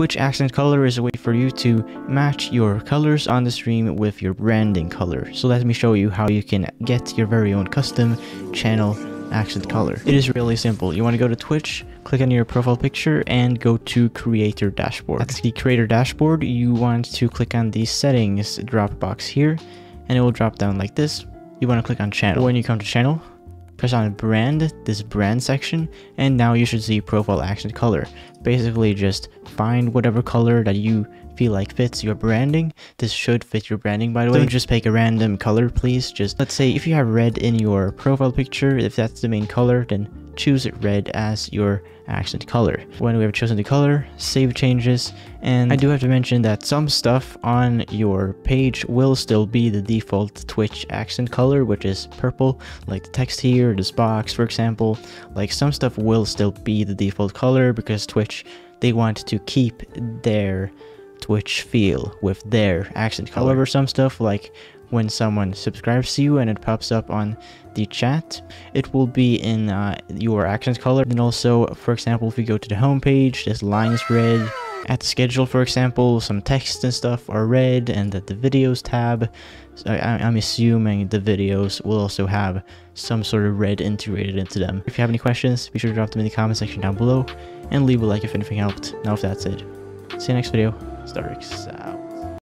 Twitch accent color is a way for you to match your colors on the stream with your branding color. So let me show you how you can get your very own custom channel accent color. It is really simple. You want to go to Twitch, click on your profile picture and go to creator dashboard. At the creator dashboard, you want to click on the settings drop box here and it will drop down like this. You want to click on channel. When you come to channel, press on brand, this brand section, and now you should see profile accent color. Basically just find whatever color that you feel like fits your branding. This should fit your branding by the way. Don't just pick a random color please. Just let's say if you have red in your profile picture, if that's the main color, then choose red as your accent color. When we have chosen the color, save changes, and I do have to mention that some stuff on your page will still be the default Twitch accent color, which is purple, like the text here, this box, for example. Like some stuff will still be the default color because Twitch, they want to keep their Twitch feel with their accent color. However, some stuff like when someone subscribes to you and it pops up on the chat, it will be in uh, your accent color. Then also, for example, if you go to the home page, this line is red. At schedule, for example, some text and stuff are red, and that the videos tab, I, I'm assuming the videos will also have some sort of red integrated into them. If you have any questions, be sure to drop them in the comment section down below, and leave a like if anything helped. Now if that's it, see you next video. Starix out.